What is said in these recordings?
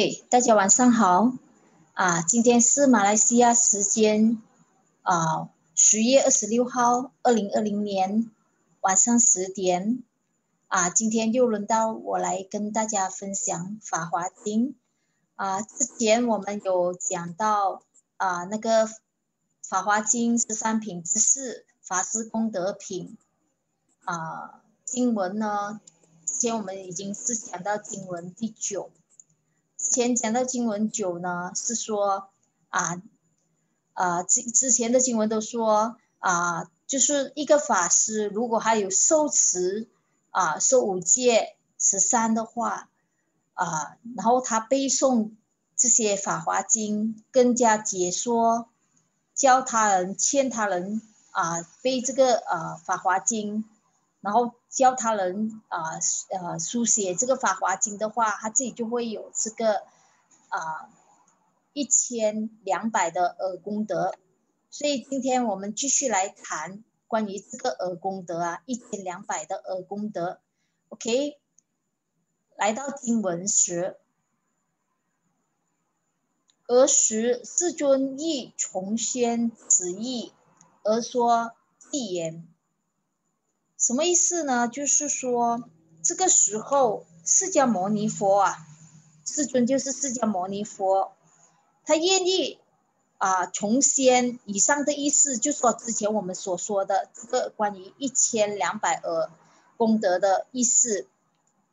OK，大家晚上好。啊，今天是马来西亚时间啊十月二十六号，二零二零年晚上十点。啊，今天又轮到我来跟大家分享《法华经》。啊，之前我们有讲到啊那个《法华经》十三品之四，法师功德品。啊，经文呢，之前我们已经是讲到经文第九。前讲到经文九呢，是说啊，啊之之前的经文都说啊，就是一个法师如果还有受持啊受五戒十三的话啊，然后他背诵这些法华经，更加解说，教他人劝他人啊背这个啊法华经，然后。教他人啊呃书写这个法华经的话，他自己就会有这个啊一千两百的耳功德。所以今天我们继续来谈关于这个耳功德啊，一千两百的耳功德。OK，来到经文时，儿时世尊亦重宣此意，而说偈言。什么意思呢？就是说，这个时候释迦牟尼佛啊，世尊就是释迦牟尼佛，他愿意啊重现以上的意思，就说之前我们所说的这个关于一千两百额功德的意思，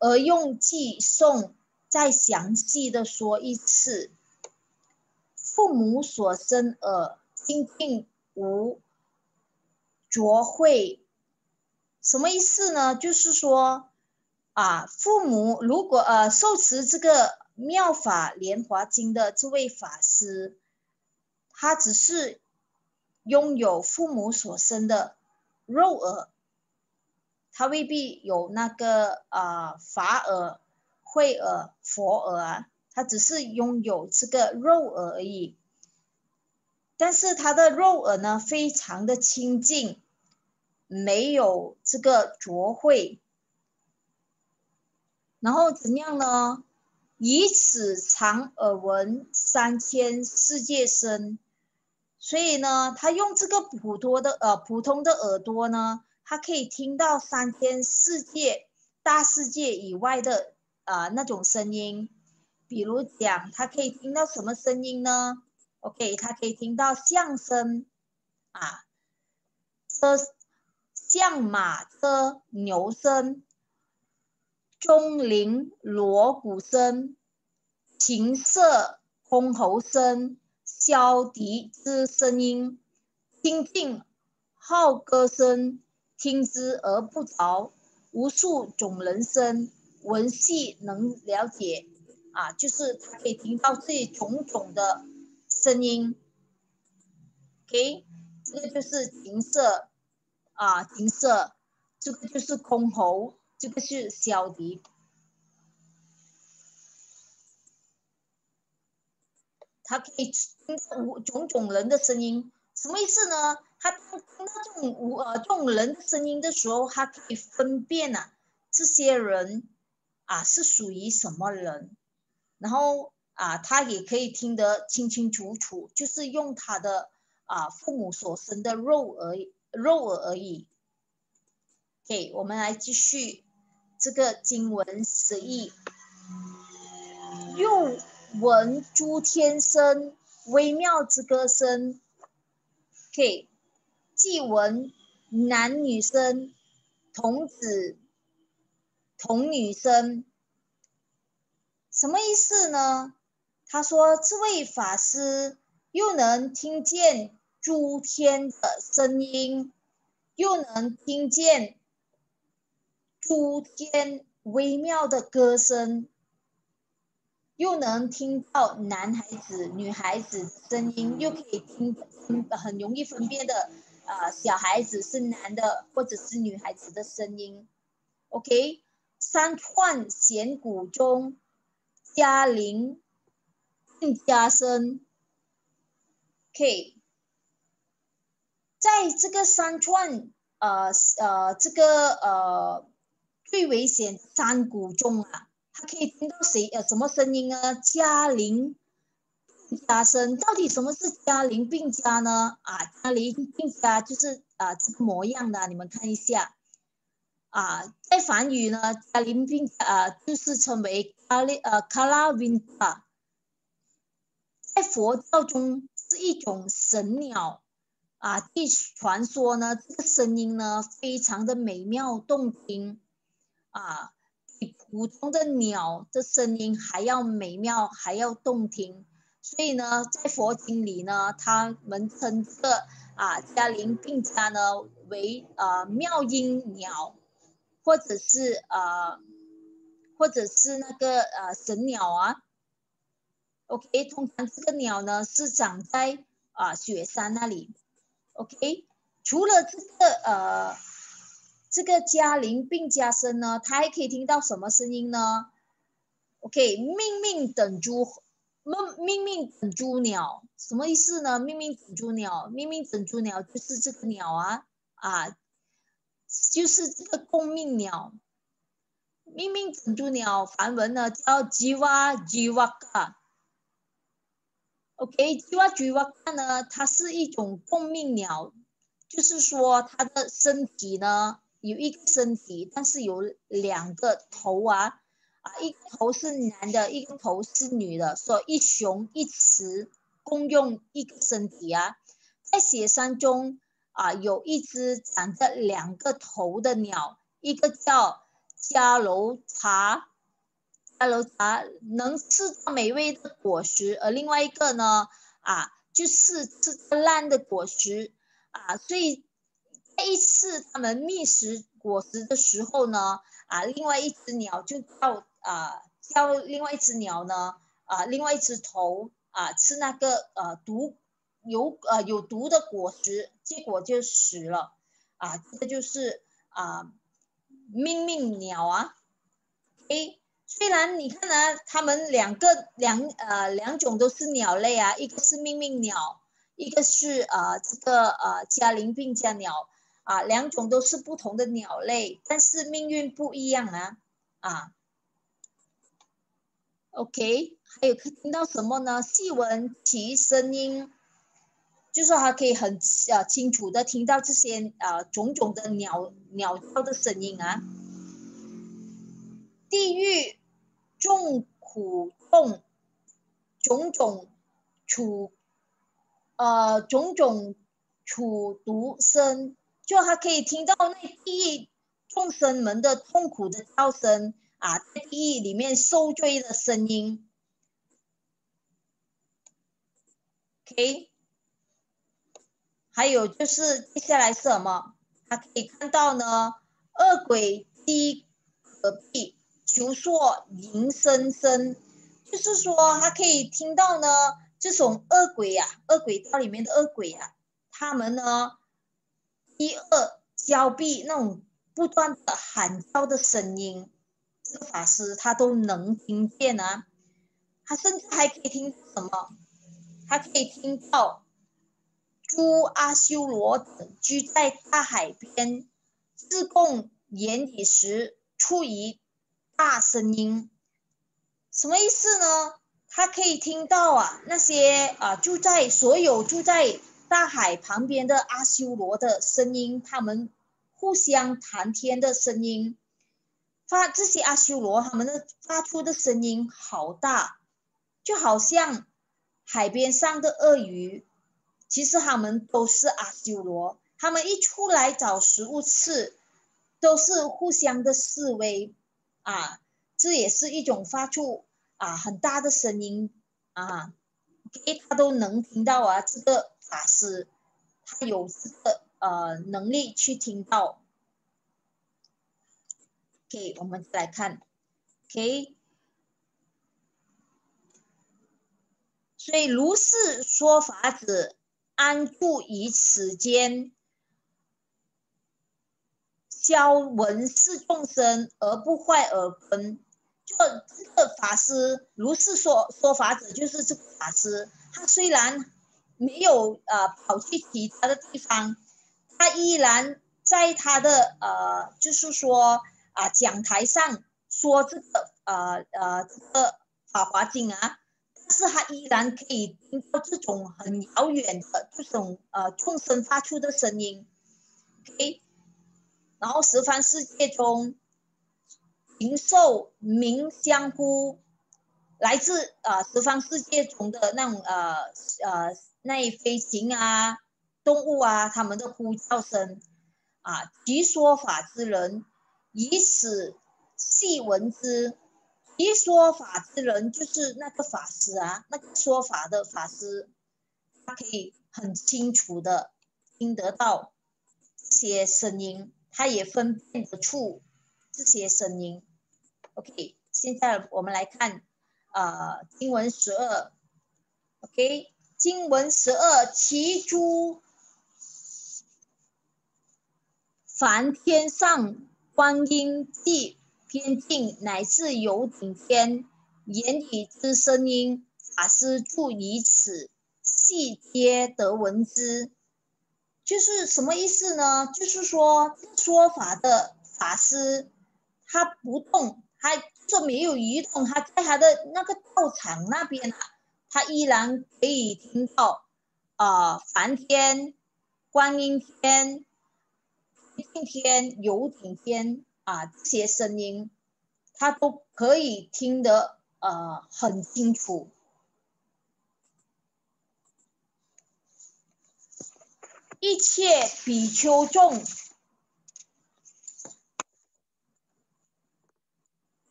而用偈颂再详细的说一次，父母所生耳，心境无浊秽。什么意思呢？就是说，啊，父母如果呃受持这个妙法莲华经的这位法师，他只是拥有父母所生的肉耳，他未必有那个啊法耳、慧耳、佛耳啊，他只是拥有这个肉耳而已。但是他的肉耳呢，非常的清净。没有这个浊秽，然后怎样呢？以此常耳闻三千世界声，所以呢，他用这个普通的呃普通的耳朵呢，他可以听到三千世界大世界以外的啊那种声音。比如讲，他可以听到什么声音呢？OK，他可以听到相声啊，这。象马车牛声，钟铃锣鼓声，琴瑟箜篌声，箫笛之声音，听尽号歌声，听之而不着，无数种人声，闻细能了解。啊，就是他可以听到这种种的声音。OK，这个就是琴瑟。啊，金色，这个就是箜篌，这个是箫笛，它可以听五种种人的声音，什么意思呢？他听到这种五呃这种人的声音的时候，他可以分辨呐，这些人啊是属于什么人，然后啊他也可以听得清清楚楚，就是用他的啊父母所生的肉而已。肉而已。OK，我们来继续这个经文释义。又闻诸天声，微妙之歌声。OK，既闻男女声，童子、童女声。什么意思呢？他说这位法师又能听见。诸天的声音，又能听见诸天微妙的歌声，又能听到男孩子、女孩子声音，又可以听很容易分辨的啊，小孩子是男的或者是女孩子的声音。OK，三串弦鼓中加铃更加声。K。在这个山川，呃呃，这个呃最危险山谷中啊，他可以听到谁呃什么声音呢？嘉陵家声，到底什么是嘉陵并家呢？啊，嘉陵并家就是啊这个模样的，你们看一下。啊，在梵语呢，嘉陵并啊就是称为卡利呃卡拉宾卡，在佛教中是一种神鸟。啊，据传说呢，这个声音呢非常的美妙动听，啊，比普通的鸟的声音还要美妙，还要动听。所以呢，在佛经里呢，他们称这啊嘉陵病家呢为啊妙音鸟，或者是啊，或者是那个呃神鸟啊。OK，通常这个鸟呢是长在啊雪山那里。OK，除了这个呃，这个加铃并加声呢，它还可以听到什么声音呢？OK，命命等猪，命命命等猪鸟，什么意思呢？命命等猪鸟，命命等猪鸟就是这个鸟啊啊，就是这个共命鸟。命命等猪鸟梵文呢叫吉瓦吉瓦卡。OK，吉瓦吉瓦看呢，它是一种共命鸟，就是说它的身体呢有一个身体，但是有两个头啊啊，一头是男的，一个头是女的，所以一雄一雌共用一个身体啊。在雪山中啊，有一只长着两个头的鸟，一个叫加楼茶。加楼茶能吃到美味的果实，而另外一个呢，啊，就是吃烂的果实，啊，所以这一次他们觅食果实的时候呢，啊，另外一只鸟就叫啊叫另外一只鸟呢，啊，另外一只头啊吃那个呃毒有呃有毒的果实，结果就死了，啊，这就是啊命命鸟啊，A。虽然你看呢，它们两个两呃两种都是鸟类啊，一个是命命鸟，一个是呃这个呃嘉陵病家鸟啊，两种都是不同的鸟类，但是命运不一样啊啊。OK，还有可听到什么呢？细闻其声音，就说它可以很呃清楚的听到这些呃种种的鸟鸟叫的声音啊。地狱。众苦痛，种种处，呃，种种处毒声，就还可以听到那地狱众生们的痛苦的叫声啊，在地狱里面受罪的声音。OK，还有就是接下来是什么？还可以看到呢，恶鬼击隔壁。求说银声声，就是说他可以听到呢，这种恶鬼呀，恶鬼道里面的恶鬼呀，他们呢，一恶交臂那种不断的喊叫的声音，这个法师他都能听见啊，他甚至还可以听什么？他可以听到诸阿修罗等居在大海边，自贡眼底时处于。大声音，什么意思呢？他可以听到啊，那些啊住在所有住在大海旁边的阿修罗的声音，他们互相谈天的声音，发这些阿修罗他们的发出的声音好大，就好像海边上的鳄鱼，其实他们都是阿修罗，他们一出来找食物吃，都是互相的示威。啊，这也是一种发出啊很大的声音啊，K 他都能听到啊。这个法师他有这个呃能力去听到。OK，我们再来看，OK，所以如是说法子，安住于此间。教闻是众生而不坏耳根，就这个法师如是说说法者，就是这个法师。他虽然没有呃跑去其他的地方，他依然在他的呃就是说啊讲台上说这个呃呃这个法华经啊，但是他依然可以听到这种很遥远的这种呃众生发出的声音，OK，然后十方世界中，灵兽鸣相呼，来自呃十方世界中的那种呃呃那飞行啊动物啊，他们的呼叫声啊，即说法之人以此细闻之。一说法之人就是那个法师啊，那个说法的法师，他可以很清楚的听得到这些声音，他也分辨得出这些声音。OK，现在我们来看啊，经文十二。OK，经文十二，其诸凡天上观音地。天境乃至有顶天，言语之声音，法师住于此，细皆得闻之。就是什么意思呢？就是说说法的法师，他不动，他就没有移动，他在他的那个道场那边啊，他依然可以听到啊，梵天、观音天、天天、游顶天。啊，这些声音，他都可以听得呃很清楚。一切比丘众，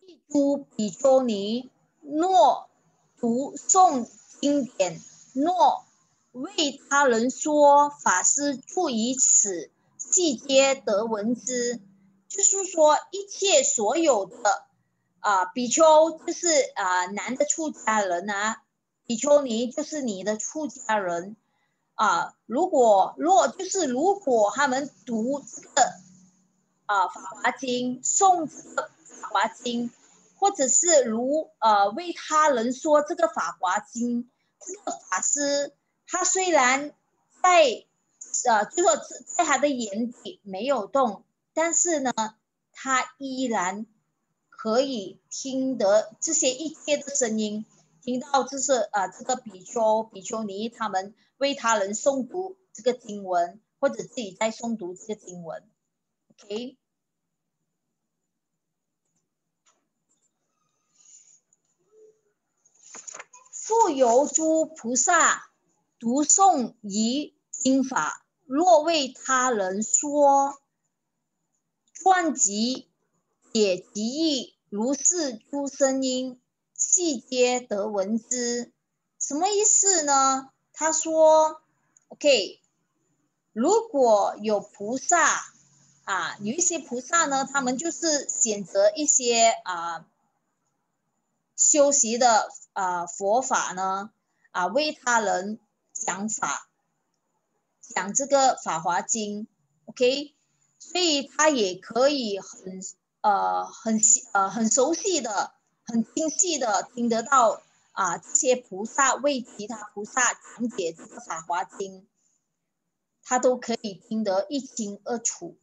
一诸比丘尼，若读诵经典，若为他人说法师住于此，即皆得闻之。就是说，一切所有的啊，比丘就是啊，男的出家人啊，比丘尼就是你的出家人啊。如果若就是如果他们读这个啊《法华经》，诵这个《法华经》，或者是如呃为他人说这个《法华经》，这个法师他虽然在呃，就说在他的眼底没有动。但是呢，他依然可以听得这些一切的声音，听到就是啊，这个比丘、比丘尼他们为他人诵读这个经文，或者自己在诵读这个经文。OK，复有诸菩萨读诵仪经法，若为他人说。万集解集义，如是诸声音，细皆得闻之。什么意思呢？他说：“OK，如果有菩萨啊，有一些菩萨呢，他们就是选择一些啊修习的啊佛法呢，啊为他人讲法，讲这个《法华经》，OK。”所以他也可以很呃很呃很熟悉的很清晰的听得到啊这些菩萨为其他菩萨讲解这个法华经，他都可以听得一清二楚。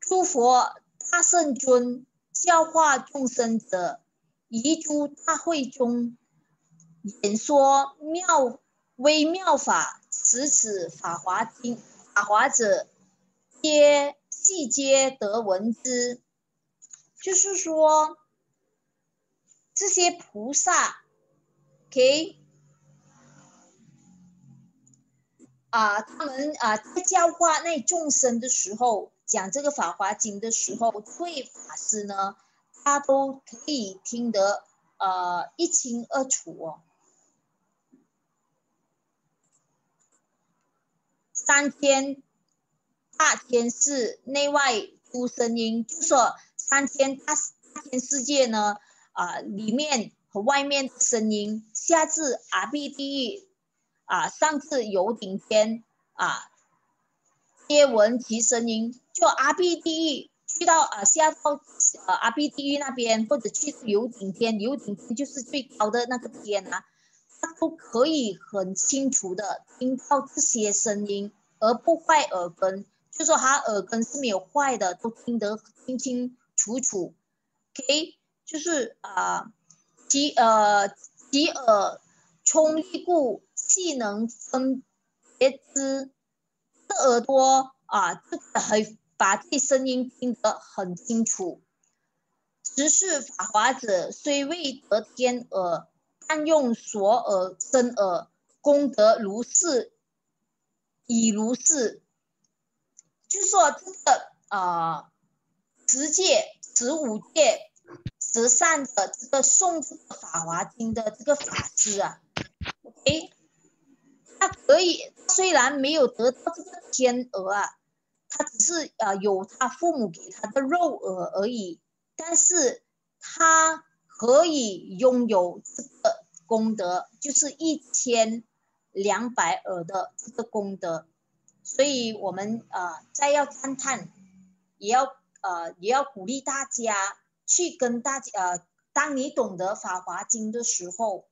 诸佛大圣尊教化众生者，遗诸大会中演说妙微妙法。此此法华经，法华者，皆悉皆得闻之。就是说，这些菩萨，OK，啊，他们啊在教化那众生的时候，讲这个法华经的时候，会法师呢，他都可以听得呃一清二楚哦。三天大天是内外诸声音，就说三天大大千世界呢，啊，里面和外面的声音，下至阿鼻地狱，啊，上至有顶天，啊，皆闻其声音。就阿鼻地狱去到啊，下到呃阿鼻地狱那边，或者去游顶天，游顶天就是最高的那个天啊。他都可以很清楚的听到这些声音，而不坏耳根，就说他耳根是没有坏的，都听得清清楚楚给就是啊，其呃其耳聪力故，细能分别之。这耳朵啊，这个很把这声音听得很清楚。只是法华者虽未得天耳，但用所耳身耳功德如是，已如是。就说这个啊，十界、十五界、十善的这个诵法华经的这个法师啊，OK，他可以虽然没有得到这个天耳啊，他只是啊有他父母给他的肉耳而已，但是他可以拥有这个功德，就是一千两百耳的这个功德。所以，我们呃再要赞叹，也要呃也要鼓励大家去跟大家呃，当你懂得《法华经》的时候，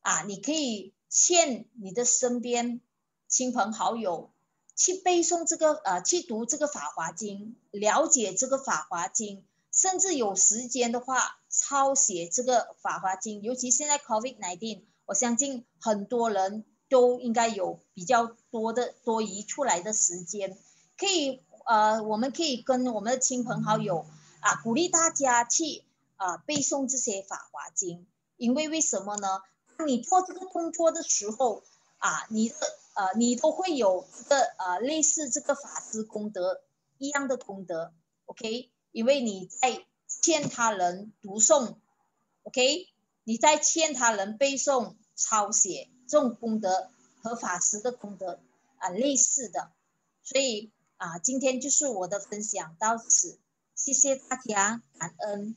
啊，你可以劝你的身边亲朋好友去背诵这个呃，去读这个《法华经》，了解这个《法华经》，甚至有时间的话抄写这个《法华经》。尤其现在 COVID nineteen，我相信很多人。都应该有比较多的多余出来的时间，可以呃，我们可以跟我们的亲朋好友啊，鼓励大家去啊背诵这些法华经，因为为什么呢？你做这个动作的时候啊，你的呃你都会有这个呃类似这个法师功德一样的功德，OK？因为你在欠他人读诵，OK？你在欠他人背诵抄写。这种功德和法师的功德啊类似的，所以啊，今天就是我的分享到此，谢谢大家，感恩。